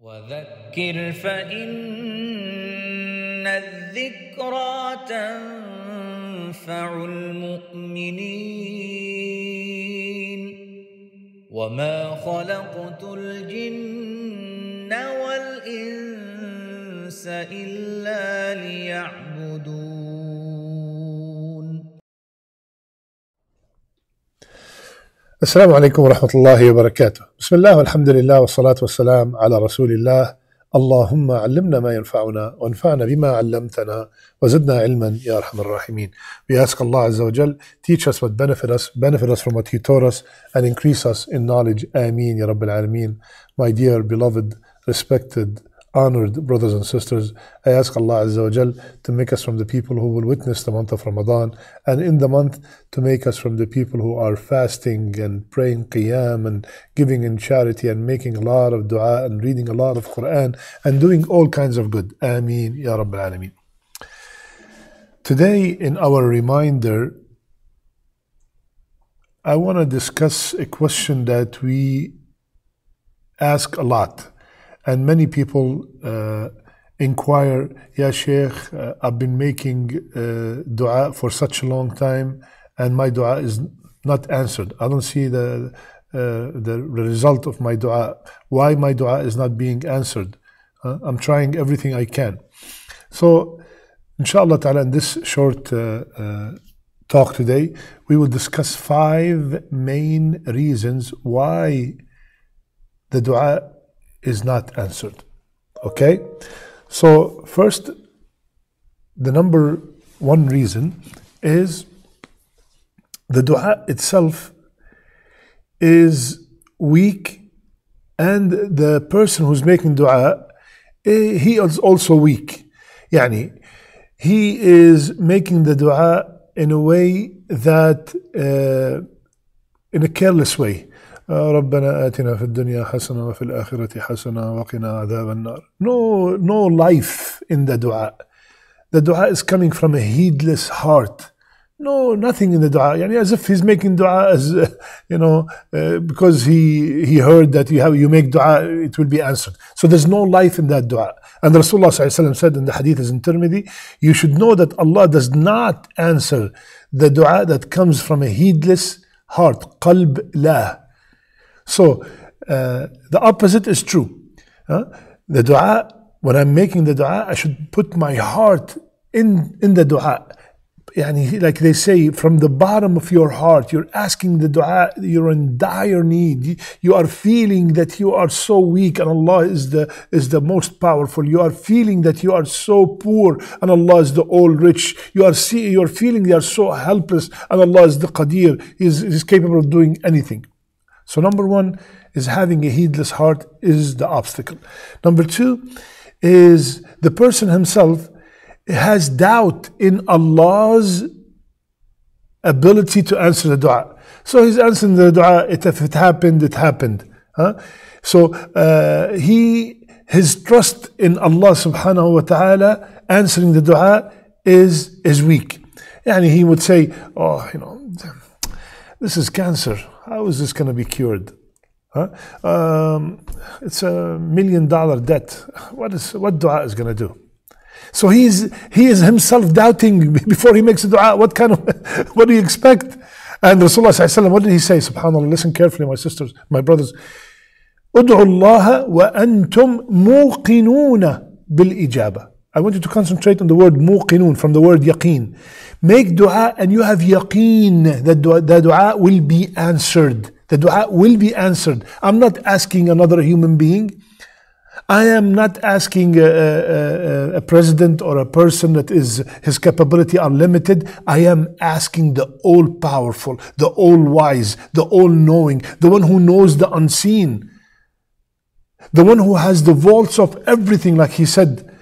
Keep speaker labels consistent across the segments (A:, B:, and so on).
A: وذكر فإن الذكرى تنفع المؤمنين. وما خلقت الجن والإنس إلا ليعبدون
B: السلام عليكم ورحمة الله وبركاته. بسم الله والحمد لله والصلاة والسلام على رسول الله. اللهم علمنا ما ينفعنا وانفعنا بما علمتنا وزدنا علما يا أرحم الراحمين. We ask Allah عز وجل Teach us what benefit us Benefit us from what he taught us And increase us in knowledge. آمين يا رب العالمين My dear beloved respected honored brothers and sisters, I ask Allah Azza wa Jal to make us from the people who will witness the month of Ramadan and in the month to make us from the people who are fasting and praying qiyam and giving in charity and making a lot of dua and reading a lot of Quran and doing all kinds of good. Ameen Ya Rabbil Alameen. Today in our reminder, I want to discuss a question that we ask a lot and many people uh, inquire, Ya Sheikh, uh, I've been making uh, dua for such a long time and my dua is not answered. I don't see the, uh, the result of my dua. Why my dua is not being answered? Uh, I'm trying everything I can. So, inshallah ta'ala, in this short uh, talk today, we will discuss five main reasons why the dua is not answered. Okay? So, first, the number one reason is the dua itself is weak, and the person who's making dua, eh, he is also weak. Yani, he is making the dua in a way that, uh, in a careless way. ربنا آتنا في الدنيا حسنة وفي الآخرة حسنة وقنا wa النار. No, no life in the dua. The dua is coming from a heedless heart. No, nothing in the dua. Yani as if he's making dua as, you know, uh, because he he heard that you have you make dua, it will be answered. So there's no life in that dua. And Rasulullah said in the hadith is in Tirmidhi, you should know that Allah does not answer the dua that comes from a heedless heart. قلب لا so uh, the opposite is true. Huh? The dua, when I'm making the dua, I should put my heart in, in the dua. Yani, like they say, from the bottom of your heart, you're asking the dua, you're in dire need. You are feeling that you are so weak and Allah is the, is the most powerful. You are feeling that you are so poor and Allah is the all rich. You are, see, you are feeling you are so helpless and Allah is the Qadir. He's, he's capable of doing anything. So number one is having a heedless heart is the obstacle. Number two is the person himself has doubt in Allah's ability to answer the dua. So he's answering the dua, it, if it happened, it happened. Huh? So uh, he his trust in Allah subhanahu wa ta'ala answering the dua is is weak. And he would say, Oh, you know, this is cancer. How is this going to be cured? Huh? Um, it's a million dollar debt. What is what dua is going to do? So he's he is himself doubting before he makes a dua. What kind of what do you expect? And Rasulullah sallallahu what did he say? Subhanallah. Listen carefully, my sisters, my brothers. ادعوا الله وأنتم موقنون بالإجابة. I want you to concentrate on the word muqinun from the word yaqeen. Make dua and you have yaqeen that dua, the dua will be answered. The dua will be answered. I'm not asking another human being. I am not asking a, a, a, president or a person that is his capability are limited. I am asking the all powerful, the all wise, the all knowing, the one who knows the unseen, the one who has the vaults of everything, like he said.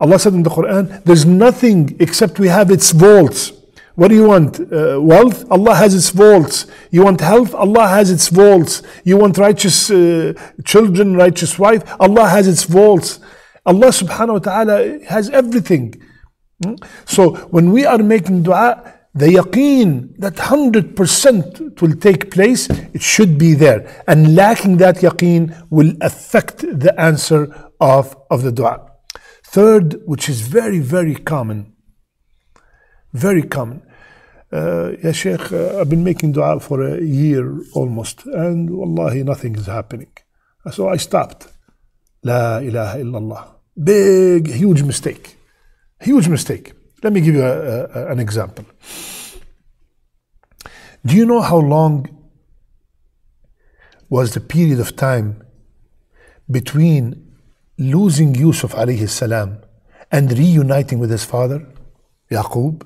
B: Allah said in the Quran, there's nothing except we have its vaults. What do you want? Uh, wealth? Allah has its vaults. You want health? Allah has its vaults. You want righteous uh, children, righteous wife? Allah has its vaults. Allah subhanahu wa ta'ala has everything. Hmm? So when we are making dua, the yaqeen that 100% will take place, it should be there. And lacking that yaqeen will affect the answer of, of the dua. Third, which is very, very common, very common. Uh, Sheikh, uh, I've been making dua for a year almost, and wallahi, nothing is happening. So I stopped. La ilaha illallah. Big, huge mistake. Huge mistake. Let me give you a, a, an example. Do you know how long was the period of time between losing Yusuf alayhi salam and reuniting with his father, Yaqub?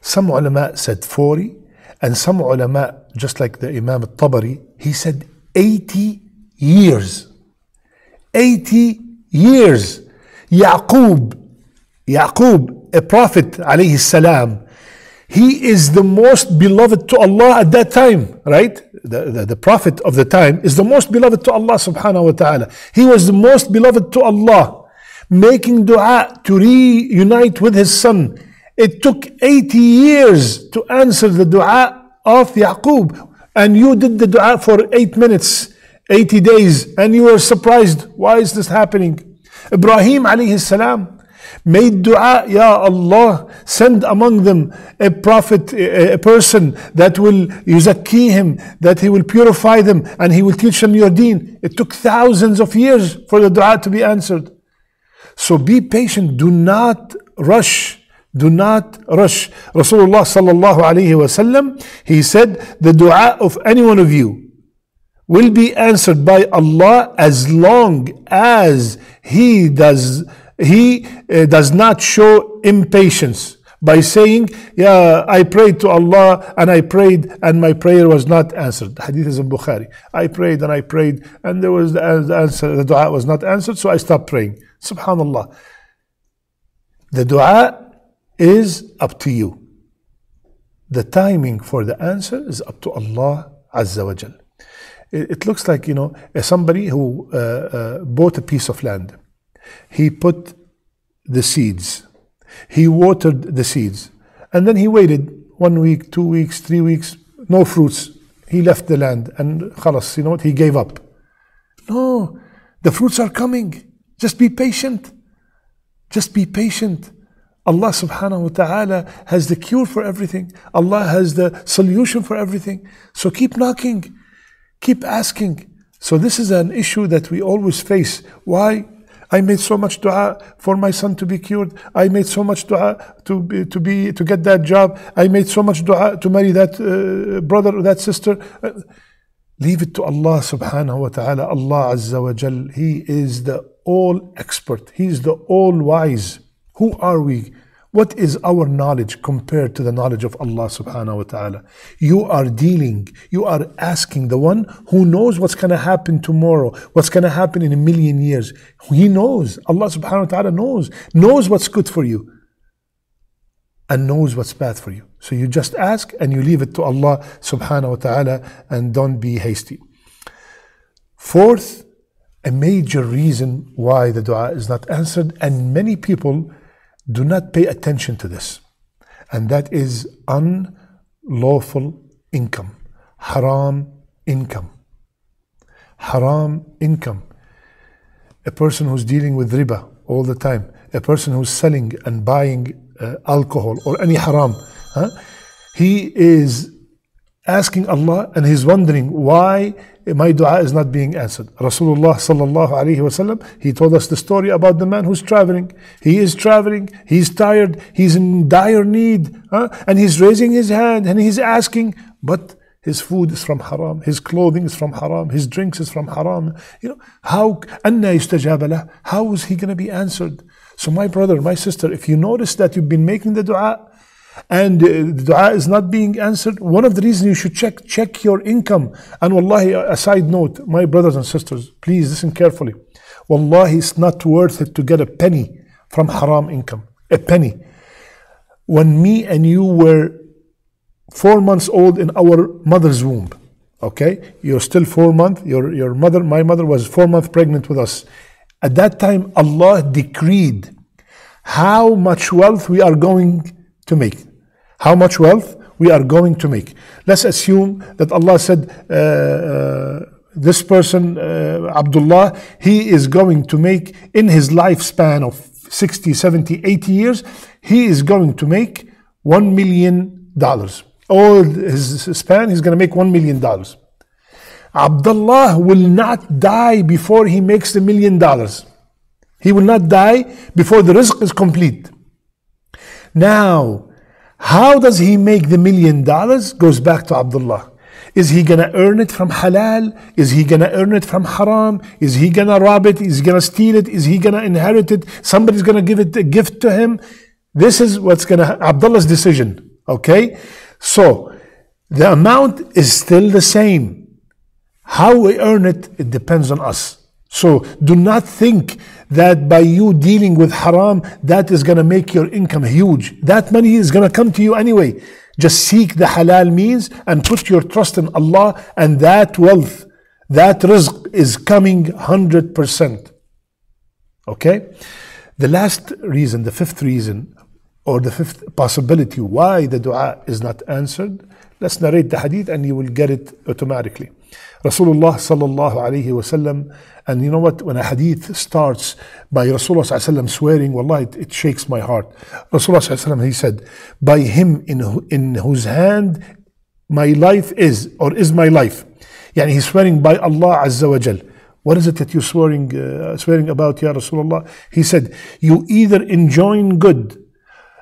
B: Some ulama said 40, and some ulama, just like the Imam al-Tabari, he said 80 years. 80 years. Yaqub, Yaqub, a prophet alayhi salam, he is the most beloved to Allah at that time, right? The, the, the, prophet of the time is the most beloved to Allah subhanahu wa ta'ala. He was the most beloved to Allah, making dua to reunite with his son. It took 80 years to answer the dua of Yaqub. And you did the dua for 8 minutes, 80 days, and you were surprised. Why is this happening? Ibrahim alayhi salam made dua, Ya Allah, send among them a prophet, a, person that will yuzakki him, that he will purify them and he will teach them your deen. It took thousands of years for the dua to be answered. So be patient, do not rush. Do not rush. Rasulullah sallallahu alayhi wasallam, he said, the dua of any one of you will be answered by Allah as long as he does he uh, does not show impatience by saying, Yeah, I prayed to Allah and I prayed and my prayer was not answered. Hadith is in Bukhari. I prayed and I prayed and there was the answer, the dua was not answered, so I stopped praying. Subhanallah. The dua is up to you. The timing for the answer is up to Allah Azza wa Jal. It, it looks like, you know, somebody who uh, uh, bought a piece of land. He put the seeds. He watered the seeds. And then he waited one week, two weeks, three weeks, no fruits. He left the land and khalas, you know what? He gave up. No, the fruits are coming. Just be patient. Just be patient. Allah subhanahu wa ta'ala has the cure for everything. Allah has the solution for everything. So keep knocking. Keep asking. So this is an issue that we always face. Why? I made so much dua for my son to be cured. I made so much dua to be, to be to get that job. I made so much dua to marry that uh, brother or that sister. Leave it to Allah subhanahu wa ta'ala. Allah azza wa jal. He is the all expert. He is the all wise. Who are we? What is our knowledge compared to the knowledge of Allah subhanahu wa ta'ala? You are dealing, you are asking the one who knows what's going to happen tomorrow, what's going to happen in a million years. He knows. Allah subhanahu wa ta'ala knows, knows what's good for you and knows what's bad for you. So you just ask and you leave it to Allah subhanahu wa ta'ala and don't be hasty. Fourth, a major reason why the dua is not answered, and many people do not pay attention to this. And that is unlawful income, haram income. Haram income. A person who's dealing with riba all the time, a person who's selling and buying uh, alcohol or any haram, huh? he is asking Allah and he's wondering why my dua is not being answered. Rasulullah sallallahu alaihi wasallam, he told us the story about the man who's traveling. He is traveling, he's tired, he's in dire need, huh? and he's raising his hand and he's asking, but his food is from haram, his clothing is from haram, his drinks is from haram. You know, how How is he going to be answered? So my brother, my sister, if you notice that you've been making the dua, and uh, the dua is not being answered, one of the reasons you should check check your income. And wallahi, a side note, my brothers and sisters, please listen carefully. Wallahi, it's not worth it to get a penny from haram income. A penny. When me and you were four months old in our mother's womb, okay, you're still four months. Your your mother, my mother, was four months pregnant with us. At that time, Allah decreed how much wealth we are going to make. How much wealth we are going to make. Let's assume that Allah said, uh, uh, this person, uh, Abdullah, he is going to make in his lifespan of 60, 70, 80 years, he is going to make $1 million. All his span, he's going to make $1 million. Abdullah will not die before he makes the million dollars. He will not die before the rizq is complete. Now, how does he make the million dollars? Goes back to Abdullah. Is he gonna earn it from halal? Is he gonna earn it from haram? Is he gonna rob it? Is he gonna steal it? Is he gonna inherit it? Somebody's gonna give it a gift to him. This is what's gonna Abdullah's decision. Okay? So the amount is still the same. How we earn it, it depends on us. So do not think that by you dealing with haram, that is going to make your income huge. That money is going to come to you anyway. Just seek the halal means and put your trust in Allah, and that wealth, that rizq is coming 100%. Okay? The last reason, the fifth reason, or the fifth possibility why the dua is not answered, let's narrate the hadith and you will get it automatically. Rasulullah sallallahu alayhi wasallam, and you know what? When a hadith starts by Rasulullah sallallahu swearing, wallah, it, it, shakes my heart. Rasulullah sallallahu he said, by him in, in whose hand my life is, or is my life. Yani he's swearing by Allah Azza wa Jal. What is it that you're swearing, uh, swearing about, Ya Rasulullah? He said, you either enjoin good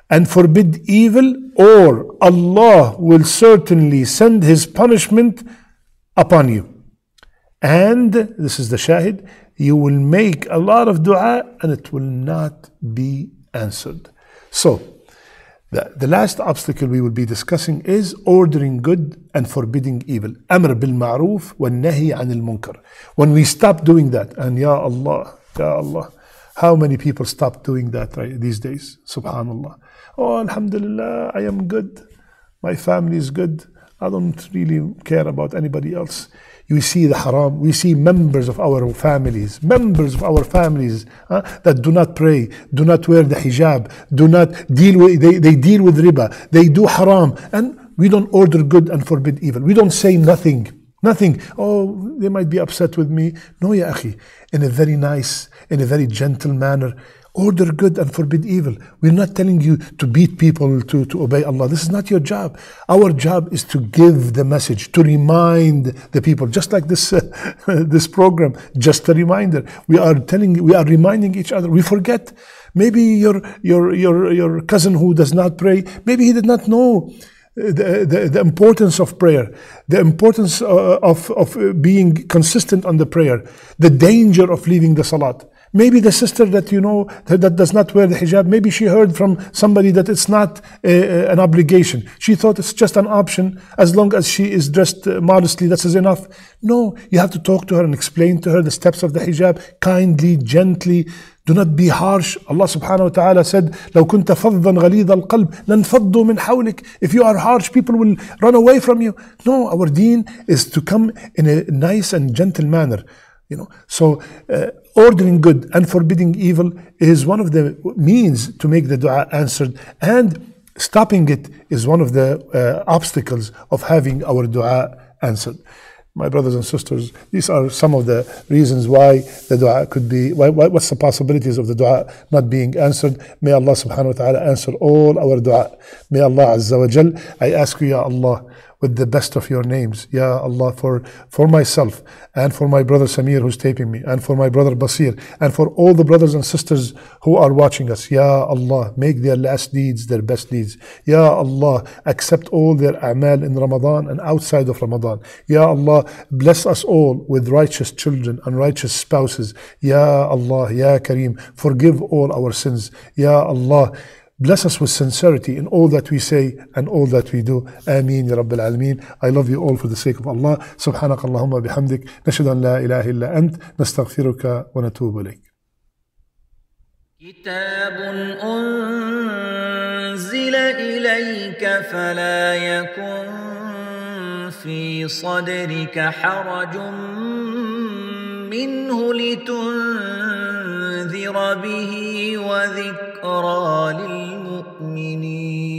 B: and forbid evil, or Allah will certainly send His punishment upon you. And this is the shahid, you will make a lot of dua and it will not be answered. So, the, the last obstacle we will be discussing is ordering good and forbidding evil. Amr bil ma'roof wa nahi anil munkar. When we stop doing that, and Ya Allah, Ya Allah, how many people stop doing that right, these days? Subhanallah. Oh, Alhamdulillah, I am good. My family is good. I don't really care about anybody else. We see the haram. We see members of our families, members of our families that do not pray, do not wear the hijab, do not deal with, they, they deal with riba, they do haram. And we don't order good and forbid evil. We don't say nothing. Nothing. Oh, they might be upset with me. No, ya akhi. In a very nice, in a very gentle manner. Order good and forbid evil. We're not telling you to beat people to, to obey Allah. This is not your job. Our job is to give the message, to remind the people, just like this, uh, this program, just a reminder. We are telling, we are reminding each other. We forget. Maybe your, your, your, your cousin who does not pray, maybe he did not know the, the, the, importance of prayer, the importance uh, of, of being consistent on the prayer, the danger of leaving the salat. Maybe the sister that you know that, that, does not wear the hijab, maybe she heard from somebody that it's not a, an obligation. She thought it's just an option as long as she is dressed uh, modestly, that's enough. No, you have to talk to her and explain to her the steps of the hijab kindly, gently. Do not be harsh. Allah subhanahu wa ta'ala said, لو كنت فظا غليظ القلب لانفضوا من حولك. If you are harsh, people will run away from you. No, our deen is to come in a nice and gentle manner. You know, so uh, ordering good and forbidding evil is one of the means to make the dua answered, and stopping it is one of the uh, obstacles of having our dua answered. My brothers and sisters, these are some of the reasons why the dua could be, why, why, what's the possibilities of the dua not being answered. May Allah subhanahu wa ta'ala answer all our dua. May Allah azza wa jal, I ask you, Ya Allah, with the best of your names. Ya Allah, for, for myself and for my brother Samir who's taping me and for my brother Basir and for all the brothers and sisters who are watching us. Ya Allah, make their last deeds their best deeds. Ya Allah, accept all their a'mal in Ramadan and outside of Ramadan. Ya Allah, bless us all with righteous children and righteous spouses. Ya Allah, Ya Kareem, forgive all our sins. Ya Allah, Bless us with sincerity in all that we say and all that we do. Ameen Ya Rabbil Alameen. I love you all for the sake of Allah. سبحانك اللهم بحمدك نشهد أن لا إله إلا أنت نستغفرك ونتوب إليك.
A: كتاب أنزل إليك فلا يكن في صدرك حرج منه لتنذر به وذكرى للمؤمنين.